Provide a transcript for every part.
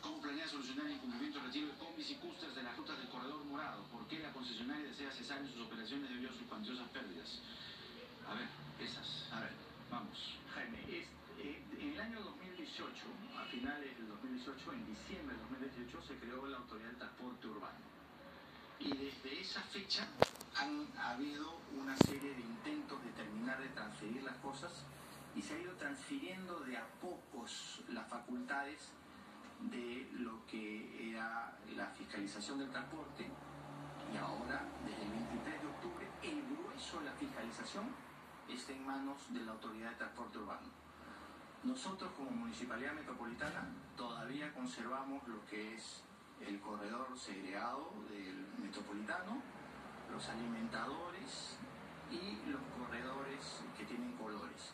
¿Cómo planea solucionar el incumplimiento relativo de combis y cústers de las rutas del corredor morado? ¿Por qué la concesionaria desea cesar en sus operaciones debido a sus cuantiosas pérdidas? A ver, esas. A ver, vamos. Jaime, es, eh, en el año 2018, a finales del 2018, en diciembre del 2018, se creó la Autoridad del Transporte Urbano. Y desde esa fecha han habido una serie de intentos de terminar de transferir las cosas y se ha ido transfiriendo de a pocos las facultades de lo que era la fiscalización del transporte y ahora, desde el 23 de octubre, el grueso de la fiscalización está en manos de la Autoridad de Transporte Urbano. Nosotros como Municipalidad Metropolitana todavía conservamos lo que es el corredor segregado del metropolitano, los alimentadores y los corredores que tienen colores.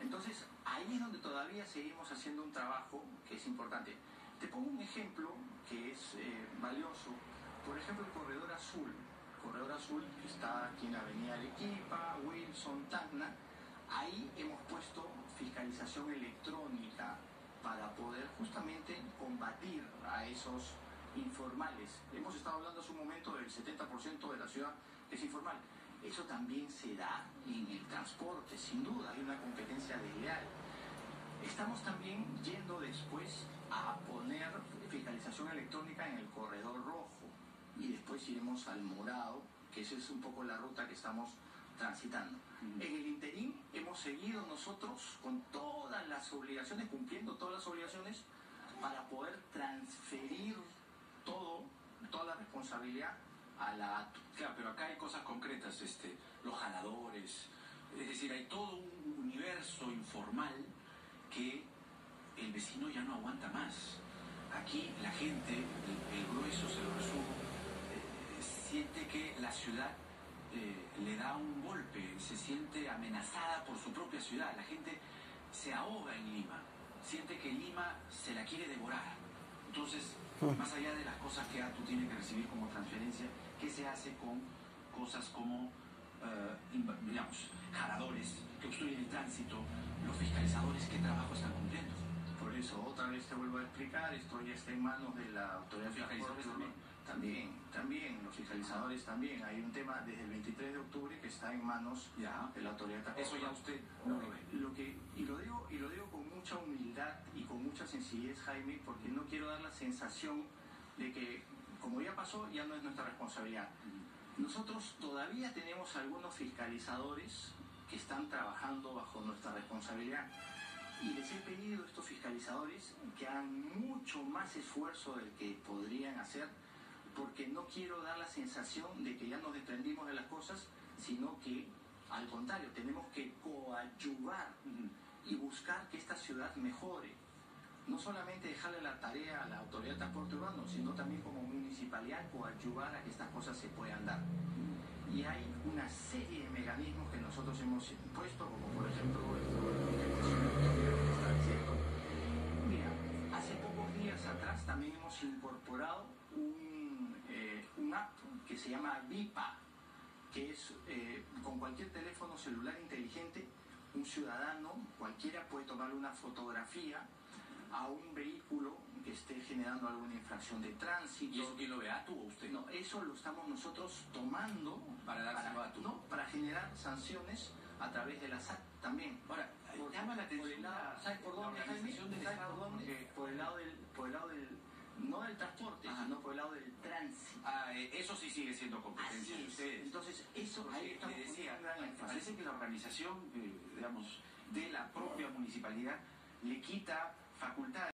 Entonces, ahí es donde seguimos haciendo un trabajo que es importante. Te pongo un ejemplo que es eh, valioso. Por ejemplo, el corredor azul. El corredor azul que está aquí en la Avenida Arequipa, Wilson, Tacna. Ahí hemos puesto fiscalización electrónica para poder justamente combatir a esos informales. Hemos estado hablando hace un momento del 70% de la ciudad es informal. Eso también se da en el transporte, sin duda, hay una competencia desleal. Estamos también yendo después a poner fiscalización electrónica en el corredor rojo y después iremos al morado, que esa es un poco la ruta que estamos transitando. En el interín hemos seguido nosotros con todas las obligaciones, cumpliendo todas las obligaciones para poder transferir todo, toda la responsabilidad a la ATU. Claro, pero acá hay cosas concretas, este, los jaladores, es decir, hay todo un universo informal que el vecino ya no aguanta más. Aquí la gente, el, el grueso se lo resumo, eh, siente que la ciudad eh, le da un golpe, se siente amenazada por su propia ciudad. La gente se ahoga en Lima, siente que Lima se la quiere devorar. Entonces, más allá de las cosas que ATU tiene que recibir como transferencia, ¿qué se hace con cosas como, eh, digamos, jaladores que obstruyen el tránsito, los fiscalizadores, qué trabajo están cumpliendo? Por eso, otra vez te vuelvo a explicar, esto ya está en manos de la autoridad ¿Los fiscalizadores fiscalizadora. También, también, los fiscalizadores también. Hay un tema desde el 23 de octubre que está en manos Ya, de la autoridad eso ya usted no lo ve. Lo que, y, lo digo, y lo digo con mucha humildad y con mucha sencillez, Jaime, porque no quiero dar la sensación de que, como ya pasó, ya no es nuestra responsabilidad. Nosotros todavía tenemos algunos fiscalizadores que están trabajando bajo responsabilidad. Y les he pedido a estos fiscalizadores que hagan mucho más esfuerzo del que podrían hacer, porque no quiero dar la sensación de que ya nos desprendimos de las cosas, sino que, al contrario, tenemos que coadyuvar y buscar que esta ciudad mejore. No solamente dejarle la tarea a la autoridad de transporte urbano, sino también como municipalidad coadyuvar a que estas cosas se puedan dar. Y hay una serie de mecanismos que nosotros hemos impuesto, como por ejemplo el. Mira, hace pocos días atrás también hemos incorporado un, eh, un app que se llama VIPA, que es eh, con cualquier teléfono celular inteligente, un ciudadano, cualquiera puede tomar una fotografía a un vehículo que esté generando alguna infracción de tránsito. ¿Y eso quién lo ve? ¿ATU o usted? No, eso lo estamos nosotros tomando Para dárselo a tu- no, para generar sanciones a través de la SAT también. Ahora, Por- llama la por el atención lado- la, ¿Sabes por la dónde, organización del ¿Sabes por dónde? Por el lado del, por el lado del, no del transporte, Ajá. sino por el lado del tránsito. Ah, eh, eso sí sigue siendo competencia de ustedes. Entonces, eso ahí estamos le decía, parece que la organización, eh, digamos, de la propia municipalidad le quita 法国的。